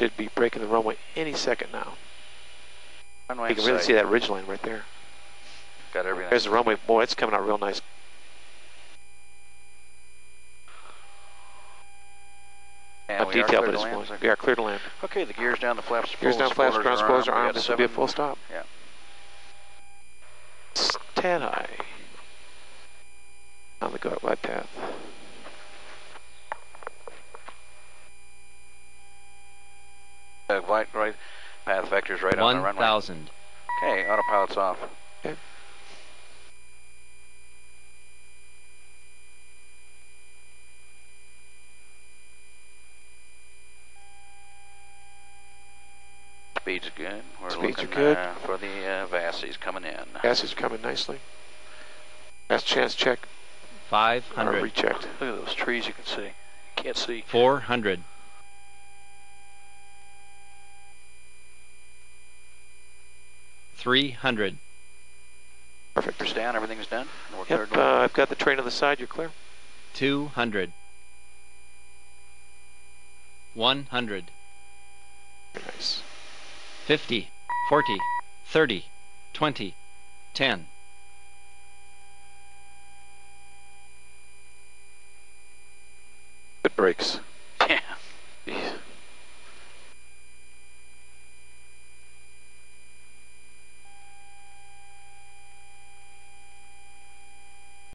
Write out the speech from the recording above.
should be breaking the runway any second now. Runway You can really sight. see that ridge line right there. Got everything. There's the runway. Boy, it's coming out real nice. and How we are detailed clear it to is. land, boy. We are clear to land. Okay, the gears down, the flaps Gears down, flaps, ground spoilers are armed. This will be a full stop. Yeah. It's Tad high. On the glide path. Uh, right, right, path vectors right on the runway. 1,000. Okay, autopilot's off. Okay. Speed's good. We're Speeds are good. Uh, for the uh, VASIs coming in. Gas is coming nicely. Last chance check. Or 500. rechecked. Look at those trees you can see. Can't see. 400. Three hundred. Perfect. Gears down, everything's done. We're Yep, cleared uh. I've got the train on the side. You're clear. Two hundred. One hundred. Nice. Fifty. Forty. Thirty. Twenty. Ten. Good brakes.